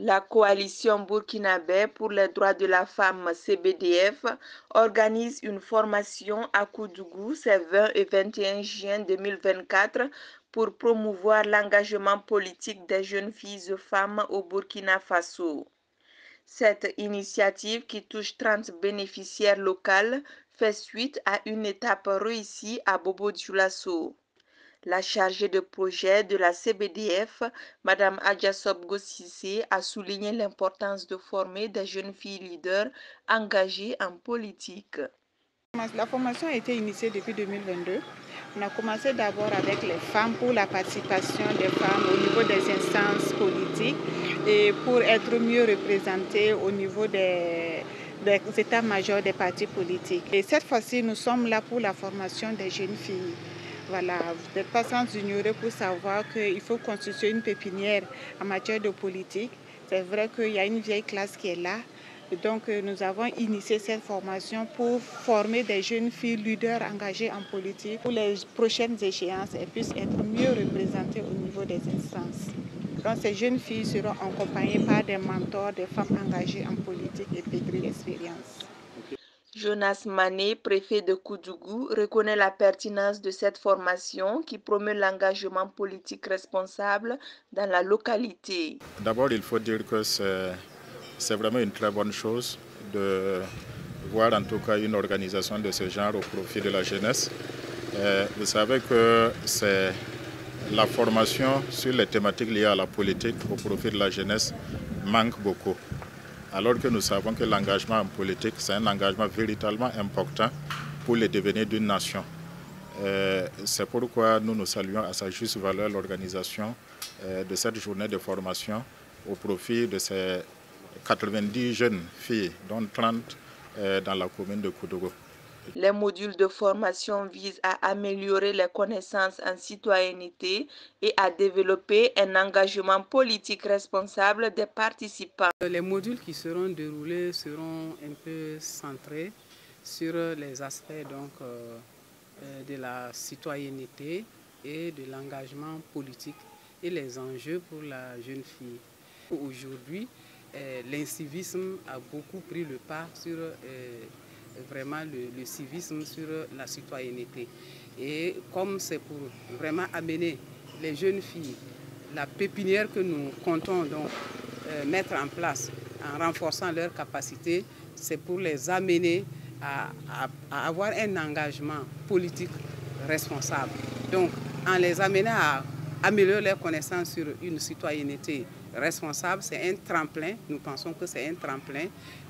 La coalition burkinabé pour les droits de la femme CBDF organise une formation à Koudougou ces 20 et 21 juin 2024 pour promouvoir l'engagement politique des jeunes filles et femmes au Burkina Faso. Cette initiative qui touche 30 bénéficiaires locaux fait suite à une étape réussie à Bobo Dioulasso. La chargée de projet de la CBDF, Mme Adjasob Gossissé, a souligné l'importance de former des jeunes filles leaders engagées en politique. La formation a été initiée depuis 2022. On a commencé d'abord avec les femmes pour la participation des femmes au niveau des instances politiques et pour être mieux représentées au niveau des, des états-majors des partis politiques. Et cette fois-ci, nous sommes là pour la formation des jeunes filles. Voilà, vous n'êtes pas sans ignorer pour savoir qu'il faut constituer une pépinière en matière de politique. C'est vrai qu'il y a une vieille classe qui est là. Donc, euh, nous avons initié cette formation pour former des jeunes filles leaders engagées en politique pour les prochaines échéances et puissent être mieux représentées au niveau des instances. Donc, ces jeunes filles seront accompagnées par des mentors, des femmes engagées en politique et pétries d'expérience. Jonas Mané, préfet de Koudougou, reconnaît la pertinence de cette formation qui promeut l'engagement politique responsable dans la localité. D'abord, il faut dire que c'est vraiment une très bonne chose de voir en tout cas une organisation de ce genre au profit de la jeunesse. vous savez que c'est la formation sur les thématiques liées à la politique au profit de la jeunesse manque beaucoup alors que nous savons que l'engagement en politique, c'est un engagement véritablement important pour le devenir d'une nation. Euh, c'est pourquoi nous nous saluons à sa juste valeur l'organisation euh, de cette journée de formation au profit de ces 90 jeunes filles, dont 30 euh, dans la commune de Koudougou. Les modules de formation visent à améliorer les connaissances en citoyenneté et à développer un engagement politique responsable des participants. Les modules qui seront déroulés seront un peu centrés sur les aspects donc, euh, euh, de la citoyenneté et de l'engagement politique et les enjeux pour la jeune fille. Aujourd'hui, euh, l'incivisme a beaucoup pris le pas sur vraiment le, civisme sur la citoyenneté. Et comme c'est pour vraiment amener les jeunes filles, la pépinière que nous comptons donc euh, mettre en place en renforçant leurs capacités, c'est pour les amener à, avoir un engagement politique responsable. Donc, en les amenant à améliorer leurs connaissances sur une citoyenneté responsable, c'est un tremplin, nous pensons que c'est un tremplin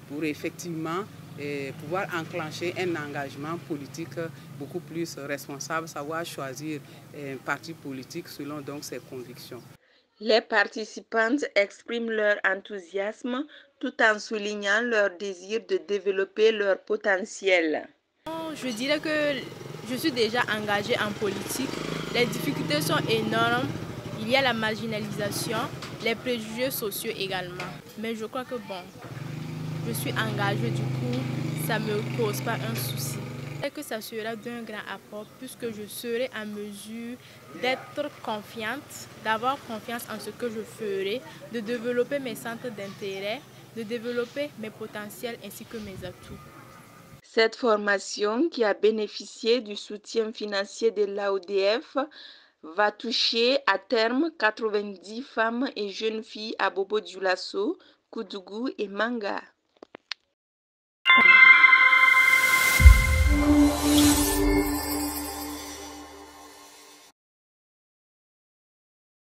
pour effectivement et pouvoir enclencher un engagement politique beaucoup plus responsable, savoir choisir un parti politique selon donc ses convictions. Les participantes expriment leur enthousiasme tout en soulignant leur désir de développer leur potentiel. Je dirais que je suis déjà engagée en politique. Les difficultés sont énormes. Il y a la marginalisation, les préjugés sociaux également. Mais je crois que bon, je suis engagée, du coup, ça ne me cause pas un souci. Et que ça sera d'un grand apport puisque je serai en mesure d'être confiante, d'avoir confiance en ce que je ferai, de développer mes centres d'intérêt, de développer mes potentiels ainsi que mes atouts. Cette formation qui a bénéficié du soutien financier de l'AODF va toucher à terme 90 femmes et jeunes filles à Bobo Dioulasso, Koudougou et Manga.